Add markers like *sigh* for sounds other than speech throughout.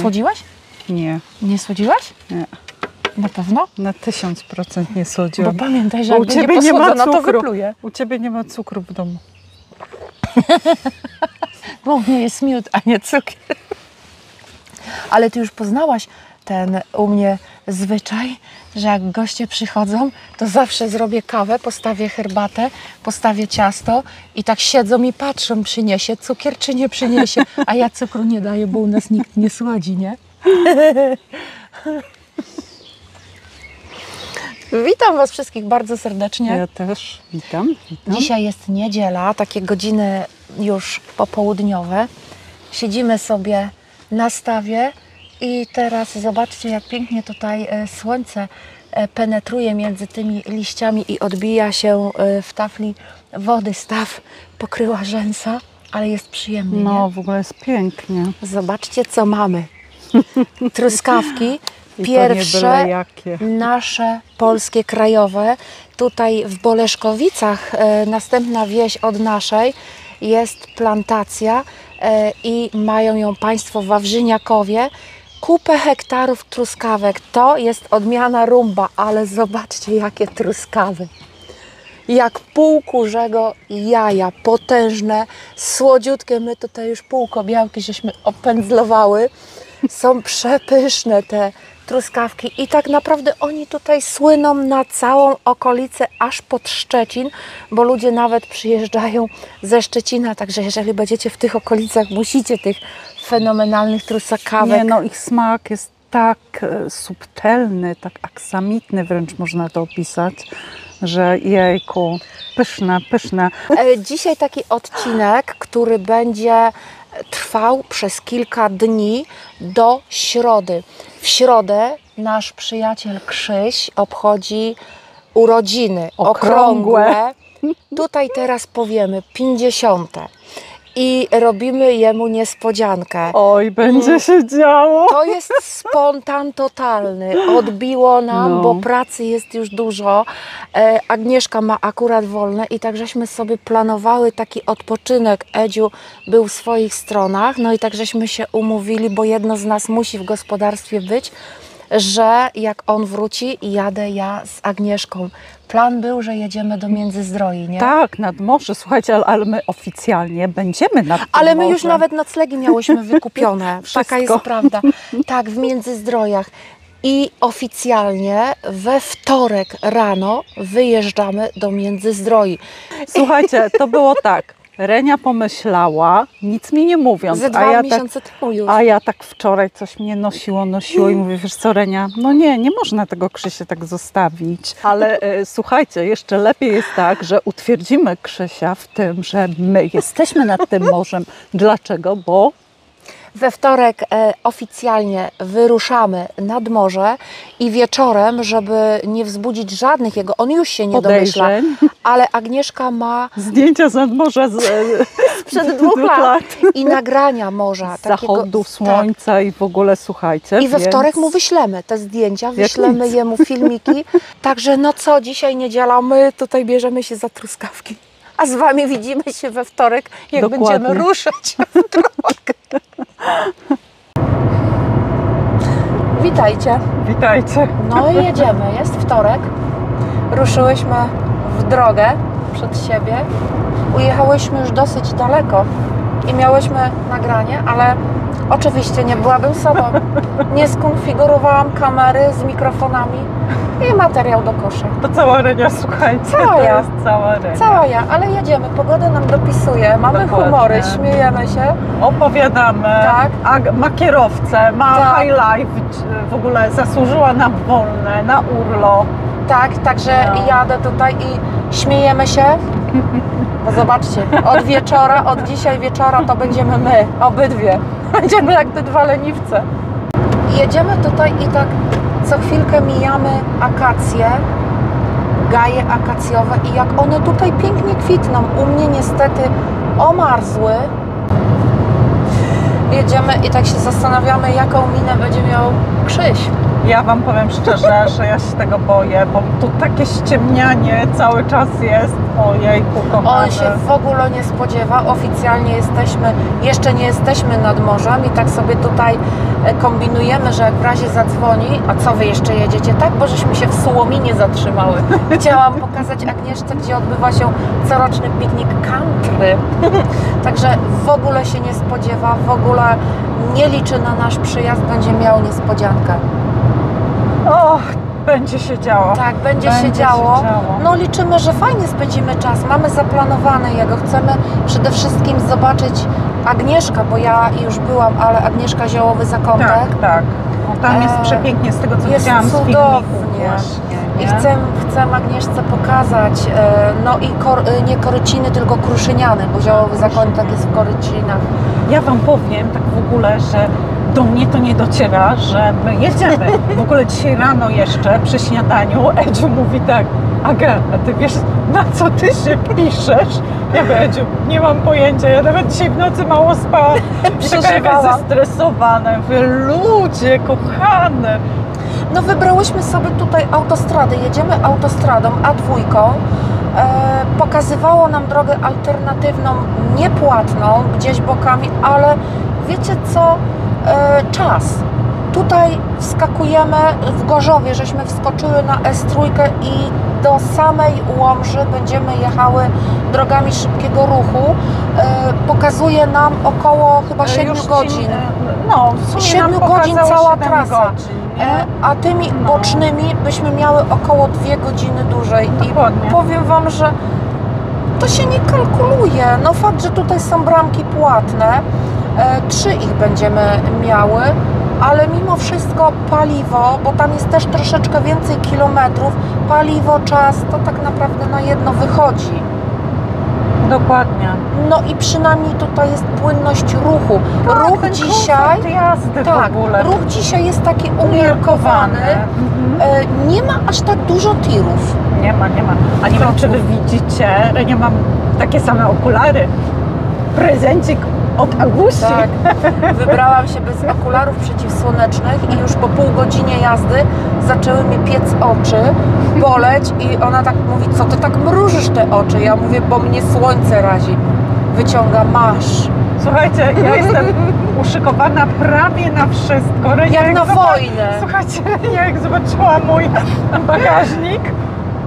Słodziłaś? Nie, Nie słodziłaś? nie. Na pewno? Na tysiąc procent nie Bo słodziłam. pamiętaj, że Bo u ciebie nie ma to cukru. U ciebie nie ma cukru w domu. *laughs* Bo u mnie jest miód, a nie cukier. Ale ty już poznałaś ten u mnie zwyczaj, że jak goście przychodzą, to zawsze zrobię kawę, postawię herbatę, postawię ciasto i tak siedzą i patrzą, przyniesie cukier czy nie przyniesie. A ja cukru nie daję, bo u nas nikt nie słodzi, nie? *laughs* Witam Was wszystkich bardzo serdecznie. Ja też witam. witam. Dzisiaj jest niedziela, takie godziny już popołudniowe. Siedzimy sobie na stawie i teraz zobaczcie, jak pięknie tutaj e, słońce e, penetruje między tymi liściami i odbija się e, w tafli wody. Staw pokryła rzęsa, ale jest przyjemnie. No, nie? w ogóle jest pięknie. Zobaczcie, co mamy. *laughs* Truskawki. Pierwsze nasze polskie krajowe. Tutaj w Boleszkowicach, następna wieś od naszej, jest plantacja i mają ją Państwo Wawrzyniakowie. Kupę hektarów truskawek. To jest odmiana rumba, ale zobaczcie jakie truskawy. Jak pół kurzego jaja, potężne, słodziutkie. My tutaj już półko białki żeśmy opędzlowały. Są przepyszne te truskawki i tak naprawdę oni tutaj słyną na całą okolicę aż pod Szczecin, bo ludzie nawet przyjeżdżają ze Szczecina, także jeżeli będziecie w tych okolicach, musicie tych fenomenalnych truskawek. Nie, no ich smak jest tak e, subtelny, tak aksamitny wręcz można to opisać, że jejku, pyszne, pyszne. E, Dzisiaj taki odcinek, który będzie trwał przez kilka dni do środy. W środę nasz przyjaciel Krzyś obchodzi urodziny Okrągłe. okrągłe. Tutaj teraz powiemy 50. I robimy jemu niespodziankę. Oj, będzie się działo. To jest spontan totalny. Odbiło nam, No. bo pracy jest już dużo. E, Agnieszka ma akurat wolne i tak żeśmy sobie planowały taki odpoczynek. Edziu był w swoich stronach, no i tak żeśmy się umówili, bo jedno z nas musi w gospodarstwie być, że jak on wróci, jadę ja z Agnieszką. Plan był, że jedziemy do Międzyzdroi, nie? Tak, nad morze. Słuchajcie, ale, ale my oficjalnie będziemy nad tym Ale my już morzem. nawet noclegi miałyśmy *laughs* wykupione. Taka jest prawda. Tak, w Międzyzdrojach. I oficjalnie we wtorek rano wyjeżdżamy do Międzyzdroi. Słuchajcie, to było tak. Renia pomyślała, nic mi nie mówiąc, Ze a dwa ja tak miesiące temu już. A ja tak wczoraj coś mnie nosiło, nosiło i mówię, wiesz co Renia, no nie, nie można tego Krzysia tak zostawić. Ale e, słuchajcie, jeszcze lepiej jest tak, że utwierdzimy Krzysia w tym, że my jesteśmy nad tym morzem. Dlaczego? Bo We wtorek e, oficjalnie wyruszamy nad morze i wieczorem, żeby nie wzbudzić żadnych jego, on już się nie domyśla, ale Agnieszka ma zdjęcia z nadmorza z, e, sprzed dwóch lat i nagrania morza. z takiego- zachodu tak. słońca i w ogóle słuchajcie. I we więc- wtorek mu wyślemy te zdjęcia, wyślemy jemu filmiki. *laughs* Także no co, dzisiaj niedziela, my tutaj bierzemy się za truskawki. A z Wami widzimy się we wtorek, jak Dokładnie. będziemy ruszać w *laughs* drogę. Witajcie. Witajcie. No i jedziemy. Jest wtorek. Ruszyłyśmy w drogę przed siebie. Ujechałyśmy już dosyć daleko i miałyśmy nagranie, ale oczywiście nie byłabym sobą. Nie skonfigurowałam kamery z mikrofonami i materiał do kosza. To cała Renia, słuchajcie. Cała to jest cała Renia. Cała ja, ale jedziemy. Pogoda nam dopisuje. Mamy Dokładnie. humory, śmiejemy się. opowiadamy, Tak. a ma kierowcę, ma Tak. high life, w ogóle zasłużyła na wolne, na urlop. Tak, także No. jadę tutaj i śmiejemy się. Bo zobaczcie, od wieczora, od dzisiaj wieczora to będziemy my, obydwie. Będziemy jak te dwa leniwce. Jedziemy tutaj i tak co chwilkę mijamy akacje, gaje akacjowe i jak one tutaj pięknie kwitną. U mnie niestety omarzły. Jedziemy i tak się zastanawiamy, jaką minę będzie miał Krzyś. Ja Wam powiem szczerze, że ja się tego boję, bo tu takie ściemnianie cały czas jest. Ojejku, kochane. On się w ogóle nie spodziewa. Oficjalnie jesteśmy, jeszcze nie jesteśmy nad morzem i tak sobie tutaj e, kombinujemy, że jak w razie zadzwoni, a co wy jeszcze jedziecie? Tak, bo żeśmy się w Słominie zatrzymały. Chciałam pokazać Agnieszce, gdzie odbywa się coroczny piknik country. Także w ogóle się nie spodziewa, w ogóle nie liczy na nasz przyjazd, będzie miał niespodziankę. Och, będzie się działo. Tak, będzie, Będzie się się działo. działo. No liczymy, że fajnie spędzimy czas. Mamy zaplanowane jego. Chcemy przede wszystkim zobaczyć Agnieszka, bo ja już byłam, ale Agnieszka Ziołowy Zakątek. Tak, tak. No, tam jest E, przepięknie z tego, co jest widziałam z cudownie. właśnie. I chcę, chcę Agnieszce pokazać, e, no i kor, e, nie koryciny, tylko kruszyniany, bo Ziołowy Zakątek jest w korycinach. Ja Wam powiem tak w ogóle, że do mnie to nie dociera, że my jedziemy. W ogóle dzisiaj rano jeszcze przy śniadaniu Edziu mówi tak, Aga, a Ty wiesz, na co Ty się piszesz? Ja mówię, Edziu, nie mam pojęcia, ja nawet dzisiaj w nocy mało spałam. *laughs* I taka Przeżywałam. zestresowana. Ja Mówię, ludzie, kochane. No wybrałyśmy sobie tutaj autostradę, jedziemy autostradą A2. E, pokazywało nam drogę alternatywną, niepłatną, gdzieś bokami, ale wiecie co? E, czas. Tutaj wskakujemy w Gorzowie, żeśmy wskoczyły na S3 i do samej Łomży będziemy jechały drogami szybkiego ruchu. E, pokazuje nam około chyba 7 Już godzin. ci- No, w sumie Siedmiu nam godzin pokazało cała siedem trasa. Godzin? E, A tymi No. bocznymi byśmy miały około dwie godziny dłużej. Dokładnie. I powiem Wam, że to się nie kalkuluje. No fakt, że tutaj są bramki płatne, e, trzy ich będziemy miały, ale mimo wszystko paliwo, bo tam jest też troszeczkę więcej kilometrów, paliwo, czas, to tak naprawdę na jedno wychodzi. Dokładnie. No i przynajmniej tutaj jest płynność ruchu. Ruch ten dzisiaj... jazdy Tak, w ogóle. ruch dzisiaj jest taki umiarkowany. Mhm. E, Nie ma aż tak dużo tirów. Nie ma, nie ma. A nie wiem, czy wy widzicie, nie mam takie same okulary. Prezencik od Agusi. Tak. Wybrałam się bez okularów przeciwsłonecznych i już po pół godzinie jazdy zaczęły mi piec oczy, boleć i ona tak mówi, co ty tak mrużysz te oczy? Ja mówię, bo mnie słońce razi. Wyciąga, masz. Słuchajcie, ja jestem uszykowana prawie na wszystko. Renia, Jak na zobac- wojnę. Słuchajcie, ja *laughs* jak zobaczyła mój bagażnik,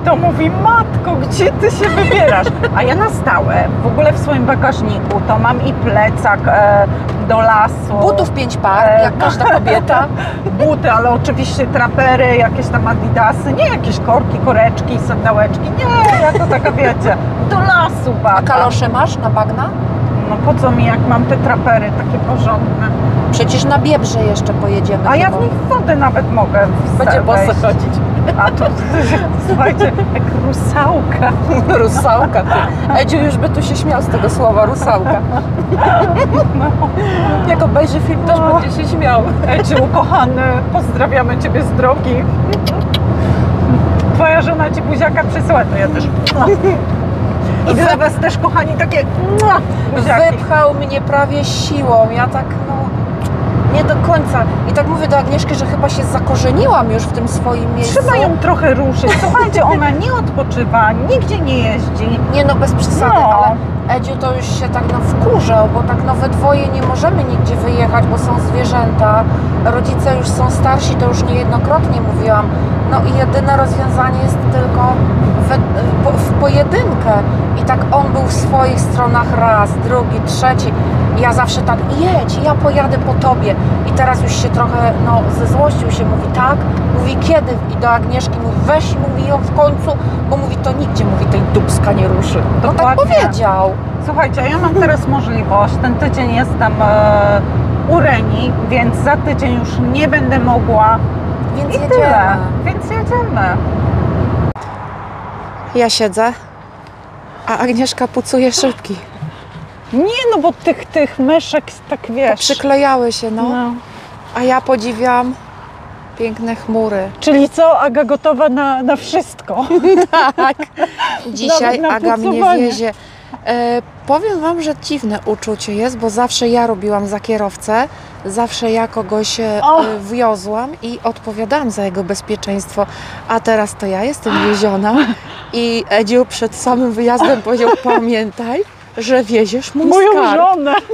to mówi, matko, gdzie ty się wybierasz? A ja na stałe, w ogóle w swoim bagażniku, to mam i plecak e, do lasu. Butów pięć par, E, jak każda kobieta. *laughs* buty, ale oczywiście trapery, jakieś tam adidasy, nie jakieś korki, koreczki, sandałeczki, nie, ja to taka wiecie, do lasu A bata. kalosze masz na bagna? No po co mi, jak mam te trapery takie porządne? Przecież na Biebrze jeszcze pojedziemy. A ja w nich wodę nawet mogę Będzie boso chodzić. A to, słuchajcie, jak rusałka. Rusałka ty. Edziu już by tu się śmiał z tego słowa, rusałka. Jak obejrzy film, też No. będzie się śmiał. Edziu, kochany, pozdrawiamy Ciebie z drogi. Twoja żona Ci buziaka przysła, to ja też. I dla Was też, kochani, takie buziaki. Wypchał mnie prawie siłą. Ja tak, no, nie do końca. I tak mówię do Agnieszki, że chyba się zakorzeniłam już w tym swoim miejscu. Trzeba ją trochę ruszyć. Słuchajcie, ona nie odpoczywa, nigdzie nie jeździ. Nie no, bez przesady, No. ale Edziu to już się tak no wkurzał, bo tak no we dwoje nie możemy nigdzie wyjechać, bo są zwierzęta. Rodzice już są starsi, to już niejednokrotnie mówiłam. No i jedyne rozwiązanie jest tylko we, po, w pojedynkę. I tak on był w swoich stronach raz, drugi, trzeci. Ja zawsze tak, jedź, ja pojadę po tobie. I teraz już się trochę, no, ze złością się mówi tak, mówi kiedy i do Agnieszki mówi weź, mówi ją w końcu, bo mówi to nigdzie, mówi tej dubska nie ruszy. No tak powiedział. Słuchajcie, ja mam teraz *laughs* możliwość, ten tydzień jestem e, u Reni, więc za tydzień już nie będę mogła. Więc I jedziemy. tyle, więc jedziemy. Ja siedzę, a Agnieszka pucuje szybki. Nie no, bo tych, tych myszek tak wiesz. Przyklejały się, no. no. A ja podziwiam piękne chmury. Czyli co, Aga gotowa na, na wszystko? *laughs* Tak. Dzisiaj Aga mnie wiezie. E, powiem Wam, że dziwne uczucie jest, bo zawsze ja robiłam za kierowcę, zawsze ja kogoś e, e, wiozłam i odpowiadałam za jego bezpieczeństwo, a teraz to ja jestem wieziona *laughs* i Edziu przed samym wyjazdem powiedział, pamiętaj, że wieziesz mój Moją skarb. żonę. *laughs*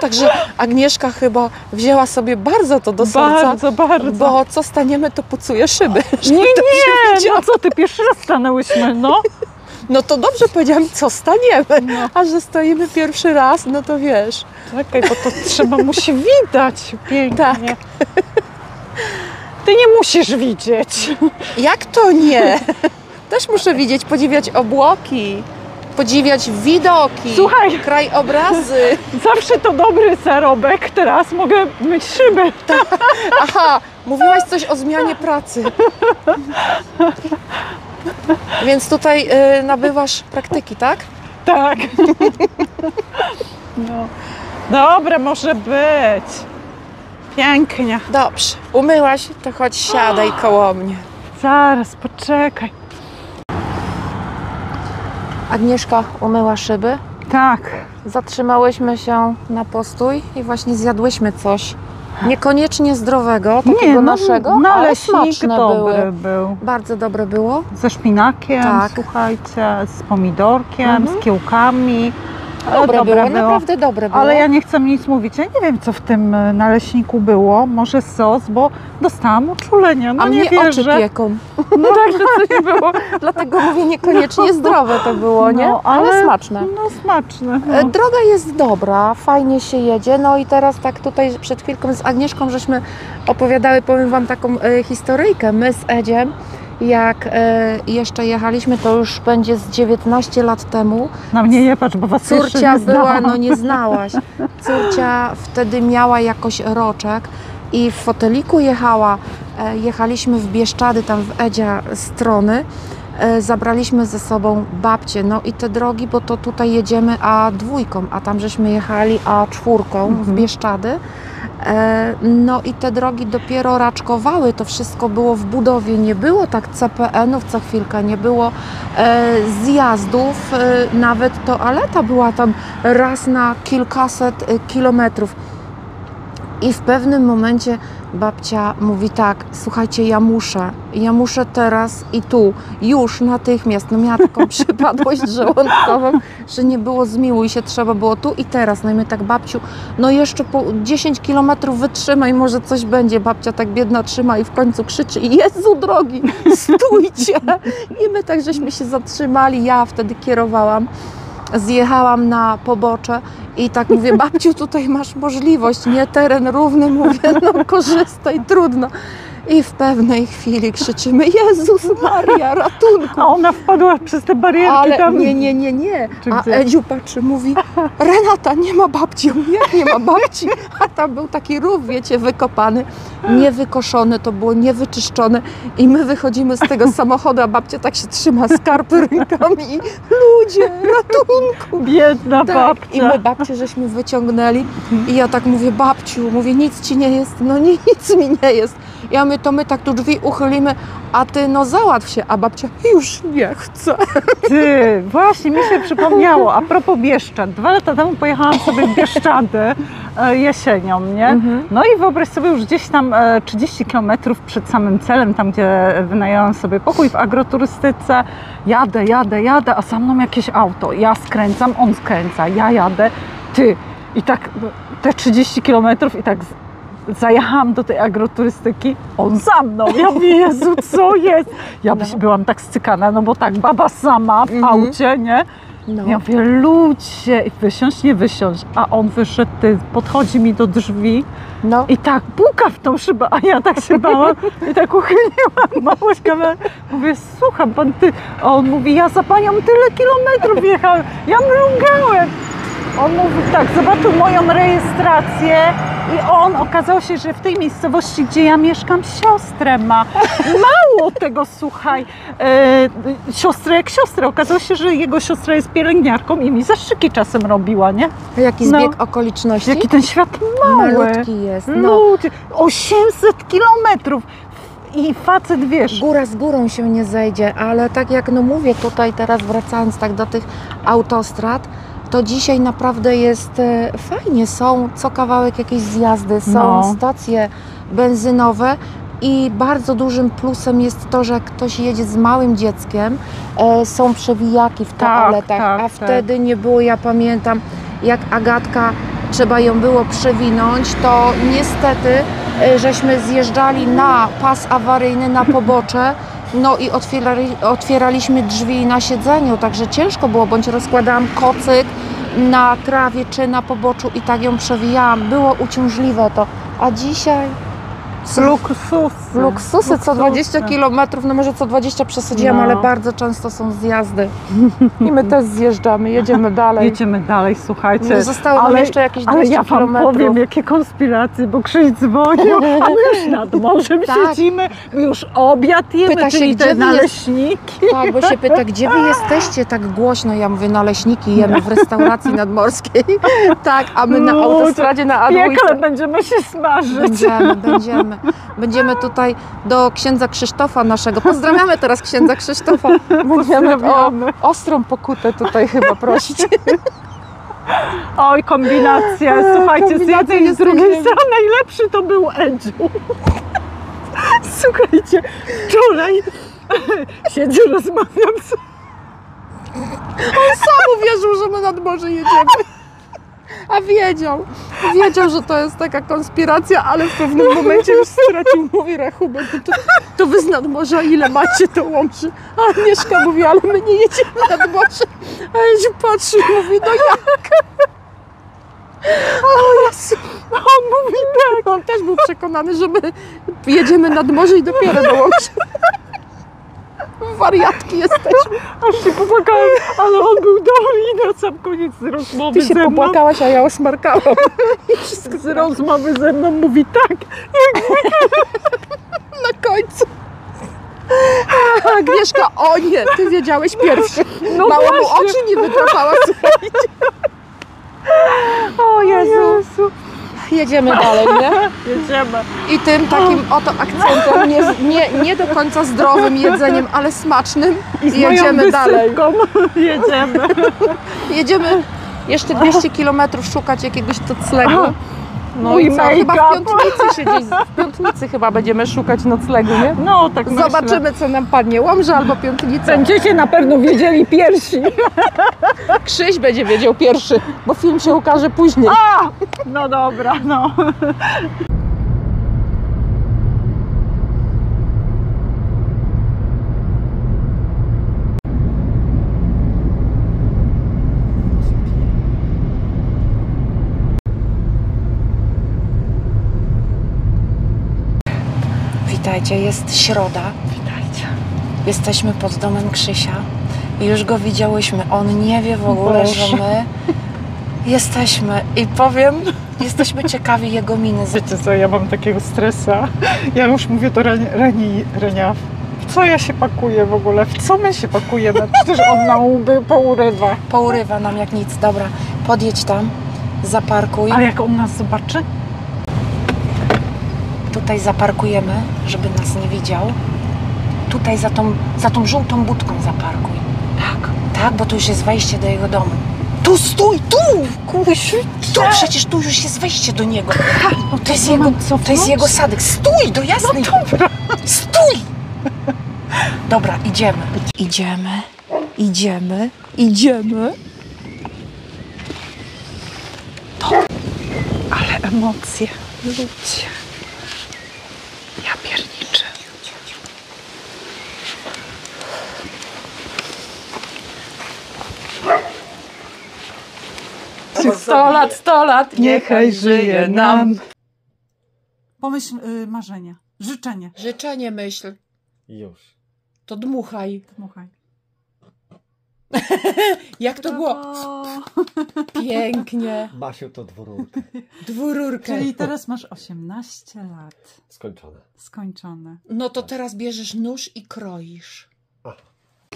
Także Agnieszka chyba wzięła sobie bardzo to do serca. Bardzo, bardzo. Bo co staniemy, to pucuje szyby. *laughs* Nie, nie, no co ty, pierwszy raz stanęłyśmy, no. *laughs* No to dobrze powiedziałam, co staniemy. No. A że stoimy pierwszy raz, no to wiesz. Czekaj, bo to trzeba, musi widać pięknie. Tak. Ty nie musisz widzieć. Jak to nie? Też muszę widzieć, podziwiać obłoki, podziwiać widoki, Słuchaj. krajobrazy. *laughs* Zawsze to dobry zarobek, teraz mogę myć szyby. *laughs* Aha, mówiłaś coś o zmianie pracy. Więc tutaj y, nabywasz praktyki, tak? Tak. No. Dobre może być. Pięknie. Dobrze. Umyłaś, to chodź siadaj koło mnie. Zaraz, poczekaj. Agnieszka umyła szyby. Tak. Zatrzymałyśmy się na postój i właśnie zjadłyśmy coś niekoniecznie zdrowego, takiego no, naszego, ale naleśnik smaczne dobry były. był. Bardzo dobre było. Ze szpinakiem, Tak. słuchajcie, z pomidorkiem, Mhm. z kiełkami. E, Dobre, było, naprawdę dobre było. Ale ja nie chcę nic mówić. Ja nie wiem, co w tym e, naleśniku było. Może sos, bo dostałam uczulenia. No A nie mnie wierzę. oczy pieką. *laughs* No także co nie było. Dlatego mówię, niekoniecznie zdrowe to było, nie? No, ale, ale- smaczne. No smaczne. E, No. Droga jest dobra, fajnie się jedzie. No i teraz tak tutaj przed chwilką z Agnieszką żeśmy opowiadały, powiem Wam taką e, historyjkę. My z Edziem, jak e, jeszcze jechaliśmy, to już będzie z 19 lat temu. Na mnie nie patrz, bo was Córcia nie była, znałam. no nie znałaś. *laughs* Córcia wtedy miała jakoś roczek i w foteliku jechała. E, Jechaliśmy w Bieszczady, tam w Edzia strony. E, Zabraliśmy ze sobą babcię. No i te drogi, bo to tutaj jedziemy A dwójką, a tam żeśmy jechali A czwórką w Mhm. Bieszczady. E, No i te drogi dopiero raczkowały, to wszystko było w budowie, nie było tak CPN-ów co chwilkę, nie było e, zjazdów, e, nawet toaleta była tam raz na kilkaset kilometrów. I w pewnym momencie babcia mówi tak, słuchajcie, ja muszę, ja muszę teraz i tu, już natychmiast. No miała taką *laughs* przypadłość żołądkową, że nie było zmiłuj się, trzeba było tu i teraz. No i my tak, babciu, no jeszcze po 10 kilometrów wytrzymaj, może coś będzie. Babcia tak biedna trzyma i w końcu krzyczy, Jezu drogi, stójcie. I my tak żeśmy się zatrzymali, ja wtedy kierowałam. Zjechałam na pobocze i tak mówię, *laughs* babciu, tutaj masz możliwość, nie teren równy, mówię, no korzystaj, trudno. I w pewnej chwili krzyczymy, Jezus Maria, ratunku. A ona wpadła przez te barierki Ale tam. nie, nie, nie, nie. Czy A gdzie? Edziu patrzy, mówi, Renata, nie ma babci. Jak nie ma babci? A tam był taki rów, wiecie, wykopany, niewykoszony, to było niewyczyszczone. I my wychodzimy z tego samochodu, a babcia tak się trzyma skarpy rękami i ludzie, ratunku. Biedna Tak. babcia. I my babcię żeśmy wyciągnęli i ja tak mówię, babciu, mówię, nic ci nie jest, no nic mi nie jest. Ja mówię, to my tak tu drzwi uchylimy, a ty no załatw się, a babcia już nie chce. Ty, właśnie mi się przypomniało, a propos Bieszczad. Dwa lata temu pojechałam sobie w Bieszczady e, jesienią, nie? Mhm. No i wyobraź sobie już gdzieś tam e, 30 km przed samym celem, tam gdzie wynająłem sobie pokój w agroturystyce, jadę, jadę, jadę, a za mną jakieś auto. Ja skręcam, on skręca, ja jadę, ty. I tak te 30 km i tak zajechałam do tej agroturystyki, on za mną. Ja mówię, Jezu, co jest? Ja byś, byłam tak stykana, no bo tak, baba sama w Mhm. aucie, nie? No. Ja mówię, ludzie, wysiąść, nie wysiąść. A on wyszedł, ty, podchodzi mi do drzwi no. i tak puka w tą szybę, a ja tak się bałam i tak uchyliłam małość kamerę. Mówię, słucham pan, ty. A on mówi, ja za panią tyle kilometrów jechałem. Ja mrugałem. On mówi tak, zobaczył moją rejestrację i on okazało się, że w tej miejscowości, gdzie ja mieszkam, siostrę ma. Mało tego, słuchaj, e, siostrę jak siostrę. Okazało się, że jego siostra jest pielęgniarką i mi zastrzyki czasem robiła, nie? Jaki No. zbieg okoliczności? Jaki ten świat mały. Malutki jest. No. Ludzie, 800 kilometrów i facet, wiesz, Góra z górą się nie zejdzie, ale tak jak no mówię tutaj teraz wracając tak do tych autostrad, to dzisiaj naprawdę jest e, fajnie. Są co kawałek jakieś zjazdy, są No. stacje benzynowe i bardzo dużym plusem jest to, że jak ktoś jedzie z małym dzieckiem, e, są przewijaki w Tak, toaletach, tak, a tak. wtedy nie było, ja pamiętam, jak Agatka trzeba ją było przewinąć, to niestety e, żeśmy zjeżdżali na pas awaryjny, na pobocze, no i otwierali, otwieraliśmy drzwi na siedzeniu, także ciężko było, bądź rozkładałam kocyk na trawie czy na poboczu i tak ją przewijałam. Było uciążliwe to. A dzisiaj Luksusy. luksusy co 20 km, no może co 20 przesadziłam, No. ale bardzo często są zjazdy. *laughs* I my też zjeżdżamy, jedziemy dalej. Jedziemy dalej, słuchajcie. Nie zostało nam jeszcze jakieś 200 Ale ja wam kilometrów. powiem, jakie konspiracje, bo Krzyś dzwonił, *laughs* a my już nad morzem Tak. siedzimy, my już obiad jemy, Pyta się, czyli gdzie te wy jest- naleśniki. Tak, bo się pyta, gdzie wy jesteście tak głośno? Ja mówię, naleśniki jemy w restauracji nadmorskiej. *laughs* Tak, a my na No, autostradzie na Piekle A2 będziemy się smażyć. Będziemy, będziemy. Będziemy tutaj do księdza Krzysztofa naszego. Pozdrawiamy teraz księdza Krzysztofa. Będziemy o ostrą pokutę tutaj chyba prosić. *laughs* Oj, kombinacja. Słuchajcie, z kombinacja jednej i z drugiej piękna. strony najlepszy to był Edziu. *laughs* Słuchajcie, wczoraj *laughs* siedzę, rozmawiam z... Sam uwierzył, że my nad morze jedziemy. A wiedział, wiedział, że to jest taka konspiracja, ale w pewnym momencie już stracił, mówi rachubę, no to, to wy z nadmorza ile macie, to łączy. A Agnieszka mówi, ale my nie jedziemy nad morze. A Jeziu patrzy mówi, no jak? O Jezu. On mówi tak. On też był przekonany, że my jedziemy nad morze i dopiero do Łomży. Wariatki jesteśmy. *laughs* Aż się popłakałem, ale on był dobry i na sam koniec rozmowy Ty się ze mną, popłakałaś, a ja osmarkałam. *laughs* I wszystko z rozmowy ze mną mówi tak, *laughs* na końcu. Agnieszka, o nie, ty wiedziałeś pierwszy. No Mało mu oczy nie wydrapała, słuchajcie. O Jezu. Jedziemy dalej, nie? jedziemy. I tym takim oto akcentem, nie, nie, nie do końca zdrowym jedzeniem, ale smacznym, I z jedziemy dalej. jedziemy. Jedziemy jeszcze 200 km szukać jakiegoś noclegu. No Mój i co? Chyba w. Piątnicy się gdzieś, w Piątnicy chyba będziemy szukać noclegu, nie? No, tak myślę. Zobaczymy, co nam padnie. Łomża albo Piątnica. Będziecie na pewno wiedzieli pierwsi. *laughs* Krzyś będzie wiedział pierwszy, bo film się ukaże później. A! No dobra, no. Witajcie, jest środa. Witajcie. Jesteśmy pod domem Krzysia i już go widziałyśmy. On nie wie w ogóle, Boże. że my jesteśmy. I powiem, jesteśmy *laughs* ciekawi jego miny. Wiecie co, ja mam takiego stresa. Ja już mówię do Reni, Reni Renia, w co ja się pakuję w ogóle? W co my się pakujemy? Przecież on nam łby pourywa. Pourywa nam jak nic. Dobra, podjedź tam, zaparkuj. Ale jak on nas zobaczy? Tutaj zaparkujemy, żeby nas nie widział. Tutaj za tą, za tą żółtą budką zaparkuj. Tak, tak, bo tu już jest wejście do jego domu. Tu stój, tu! Kuś, tu przecież tu już jest wejście do niego. No to jest jego, mam to cofnąć? jest jego sadek. Stój, do jasnej. dobra. Stój! Dobra, idziemy. Idziemy, idziemy, idziemy. Ale emocje, ludzie. 100 lat, 100 lat, niechaj żyje nam. Pomyśl y, marzenia, życzenie. Życzenie myśl. Już. To dmuchaj. Dmuchaj. *laughs* Jak to było? Pięknie. Masiu to dwururkę. Dwururkę. Czyli teraz masz 18 lat. Skończone. Skończone. No to teraz bierzesz nóż i kroisz.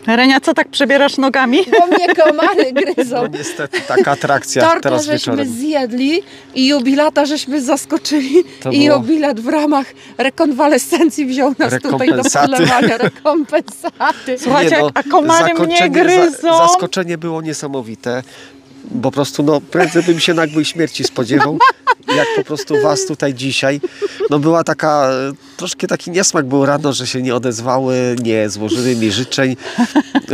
Renia, co tak przebierasz nogami? Bo mnie komary gryzą. No niestety taka atrakcja Torta teraz żeśmy wieczorem. zjedli i jubilata żeśmy zaskoczyli To i było- jubilat w ramach rekonwalescencji wziął nas tutaj do podlewania rekompensaty. Słuchajcie, Nie no, a komary mnie gryzą. Za, zaskoczenie było niesamowite. Po prostu no, prędzej bym się nagłej śmierci spodziewał, jak po prostu was tutaj dzisiaj. No była taka, troszkę taki niesmak był rano, że się nie odezwały, nie złożyły mi życzeń.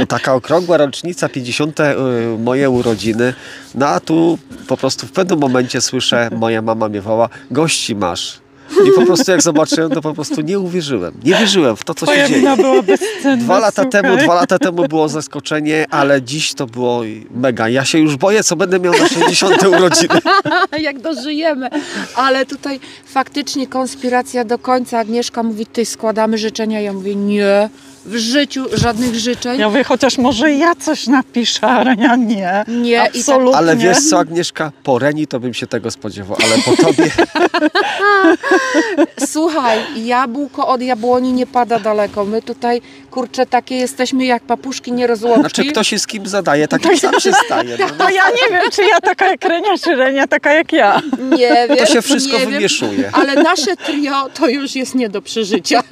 Taka okrągła rocznica, 50. e, moje urodziny. No a tu po prostu w pewnym momencie słyszę, moja mama mnie woła, gości masz. I po prostu jak zobaczyłem, to po prostu nie uwierzyłem. Nie wierzyłem w to, co się Twoja dzieje. wina była bezcenna. Dwa lata słuchaj. temu, dwa lata temu było zaskoczenie, ale dziś to było mega. Ja się już boję, co będę miał na 60 urodziny. *laughs* jak dożyjemy. Ale tutaj faktycznie konspiracja do końca. Agnieszka mówi, ty składamy życzenia. Ja mówię, nie, w życiu żadnych życzeń. Ja mówię, chociaż może ja coś napiszę, ale ja nie. Nie, i tak- Absolutnie. Ale wiesz co, Agnieszka, po Reni to bym się tego spodziewał, ale po tobie *laughs* Słuchaj, jabłko od jabłoni nie pada daleko. My tutaj, kurczę, takie jesteśmy jak papuszki nierozłączki. znaczy kto się z kim zadaje, taki sam się staje. *laughs* No, To ja nie wiem, czy ja taka jak Renia, czy Renia taka jak ja. Nie wiem, to się wszystko nie wiem, wymieszuje. Ale nasze trio to już jest nie do przeżycia. *laughs*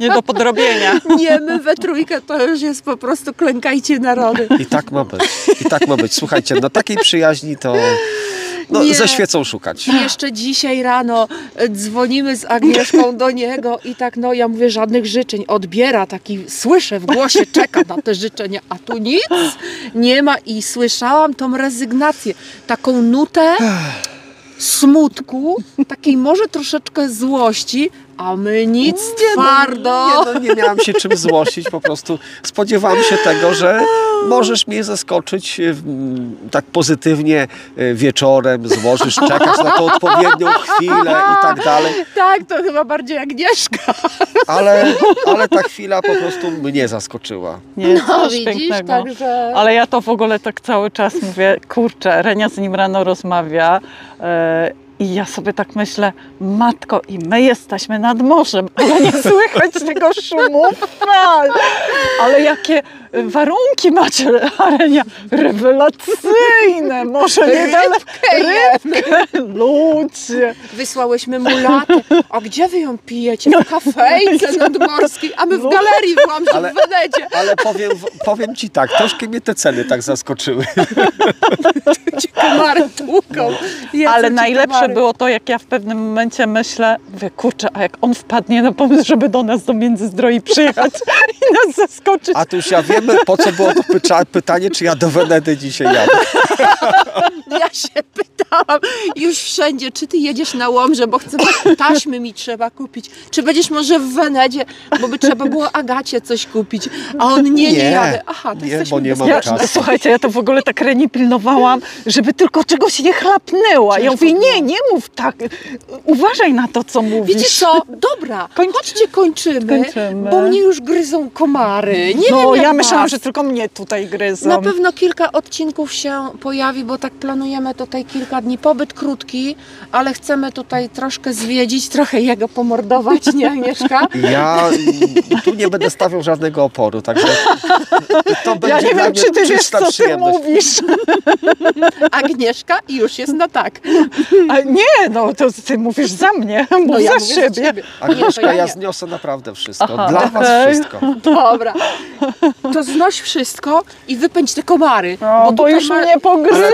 Nie do podrobienia. Nie, my we trójkę to już jest po prostu klękajcie narody. I tak ma być. I tak ma być. Słuchajcie, no takiej przyjaźni to no, Nie. ze świecą szukać. I jeszcze dzisiaj rano e, dzwonimy z Agnieszką do niego i tak, no ja mówię, żadnych życzeń. Odbiera taki, słyszę w głosie, czeka na te życzenia, a tu nic nie ma. I słyszałam tą rezygnację, taką nutę smutku, takiej może troszeczkę złości, a my nic, twardo. Nie, no, nie miałam się czym złościć, po prostu spodziewałam się tego, że możesz mnie zaskoczyć mm, tak pozytywnie y, wieczorem, złożysz, czekasz na tą odpowiednią chwilę i tak dalej, Tak, to chyba bardziej Agnieszka. ale, ale ta chwila po prostu mnie zaskoczyła. Nie, No coś widzisz, pięknego. także... Ale ja to w ogóle tak cały czas mówię, kurczę, Renia z nim rano rozmawia e, i ja sobie tak myślę, matko, i my jesteśmy nad morzem, ale nie słychać tego szumu fal. Ale jakie warunki macie, Renia, rewelacyjne, może niedaleko, rybkę, ludzie. Wysłałyśmy mu latę. A gdzie wy ją pijecie? W kafejce nadmorskiej, a my w No. galerii w Łamży, Ale- w Wenedzie. Ale powiem, powiem Ci tak, troszkę mnie te ceny tak zaskoczyły. Cię komary tłuką. Jedzą Ale najlepsze. Było to, jak ja w pewnym momencie myślę, mówię, kurczę, a jak on wpadnie na pomysł, żeby do nas do Międzyzdroi przyjechać *laughs* i nas zaskoczyć. A tu już ja wiemy, po co było to pyta- pytanie, czy ja do Wenedy dzisiaj jadę. *laughs* Ja się pytałam już wszędzie, czy ty jedziesz na Łomże, bo chcę, taśmy mi trzeba kupić. Czy będziesz może w Wenedzie, bo by trzeba było Agacie coś kupić. A on nie, nie, Nie, jadę. Aha, to nie, jesteśmy bo nie mam Ja, czasu. słuchajcie, ja to w ogóle tak Reni pilnowałam, żeby tylko czegoś nie chlapnęła. Ja mówię, nie, nie mów tak. Uważaj na to, co mówisz. Wiecie co? Dobra, *laughs* Kończ- chodźcie kończymy, Kończymy. bo mnie już gryzą komary. Nie No, wiem, ja myślałam, was. że tylko mnie tutaj gryzą. Na pewno kilka odcinków się pojawi, bo tak planujemy tutaj kilka dni. Pobyt krótki, ale chcemy tutaj troszkę zwiedzić, trochę jego pomordować, nie Agnieszka? Ja tu nie będę stawiał żadnego oporu, także to będzie Ja nie wiem, czy ty wiesz, co ty mówisz. Agnieszka i już jest na tak. A nie, no to ty mówisz za mnie, mów No ja za mówię siebie. za ciebie. Agnieszka, ja nie. zniosę naprawdę wszystko. Aha, Dla was wszystko. Dobra, to znoś wszystko i wypędź te komary. No, bo, tutaj już ma- mnie pogryzły.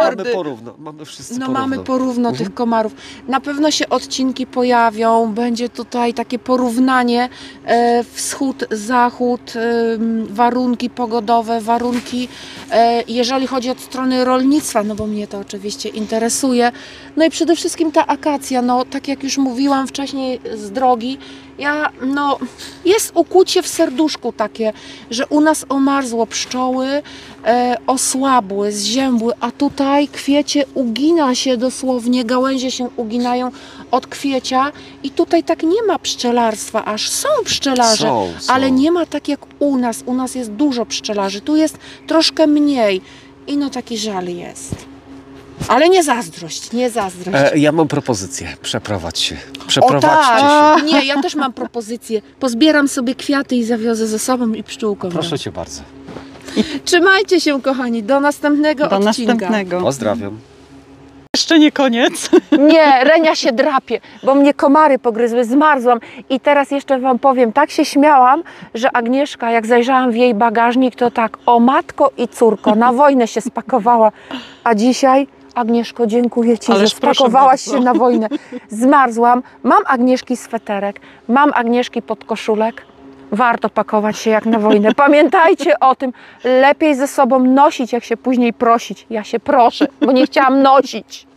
mamy porówno. Mamy wszyscy No porówno. mamy porówno tych komarów. Na pewno się odcinki pojawią, będzie tutaj takie porównanie e, wschód, zachód, em, warunki pogodowe, warunki, e, jeżeli chodzi od strony rolnictwa, no bo mnie to oczywiście interesuje. No i przede wszystkim ta akacja, no tak jak już mówiłam wcześniej z drogi, ja, no jest ukłucie w serduszku takie, że u nas omarzło pszczoły, e, osłabły, zziębły, a tutaj kwiecie ugina się dosłownie, gałęzie się uginają od kwiecia i tutaj tak nie ma pszczelarstwa, aż są pszczelarze, Są, są. ale nie ma tak jak u nas, u nas jest dużo pszczelarzy, tu jest troszkę mniej i no taki żal jest. Ale nie zazdrość, nie zazdrość. E, ja mam propozycję. Przeprowadź się. O Przeprowadźcie tak! się. *laughs* Nie, ja też mam propozycję. Pozbieram sobie kwiaty i zawiozę ze sobą i pszczółką. Proszę cię bardzo. Trzymajcie się, kochani, do następnego Do odcinka. następnego. Pozdrawiam. jeszcze nie koniec. *laughs* Nie, Renia się drapie, bo mnie komary pogryzły, zmarzłam. I teraz jeszcze Wam powiem, tak się śmiałam, że Agnieszka, jak zajrzałam w jej bagażnik, to tak, o matko i córko, na wojnę się spakowała. A dzisiaj, Agnieszko, dziękuję Ci, Ależ że spakowałaś się na wojnę. Zmarzłam, mam Agnieszki sweterek, mam Agnieszki podkoszulek. Warto pakować się jak na wojnę. Pamiętajcie o tym, lepiej ze sobą nosić, jak się później prosić. Ja się proszę, bo nie chciałam nosić.